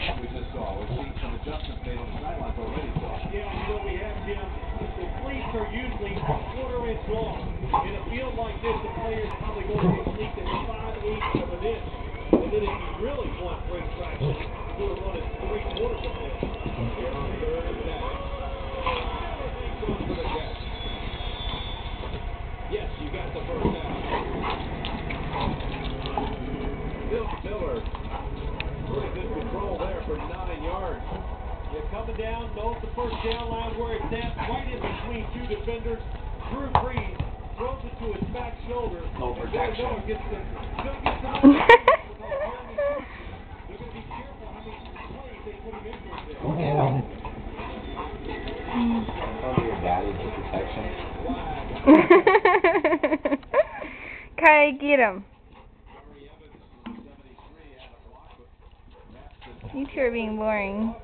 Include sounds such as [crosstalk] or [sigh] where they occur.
formation we just saw. We've seen some adjustments made on the sidelines already. Yeah, you know we have, Jim. The cleats are usually a quarter inch long. In a field like this, the players probably go to a cleat that's five eighths of an inch. And then if you really want great traction, you do a run at three quarters of an inch. Yes, you got the first down. Bill Miller. Pretty good down, knows the first down line where it's at, right in between two defenders. Drew Brees throws it to his back shoulder. No protection. Bill Miller gets the, gonna the [laughs] They're gonna be careful how many plays they put him into there. Yeah. Under your daddy for protection. [laughs] Kai, get him. You two are being boring.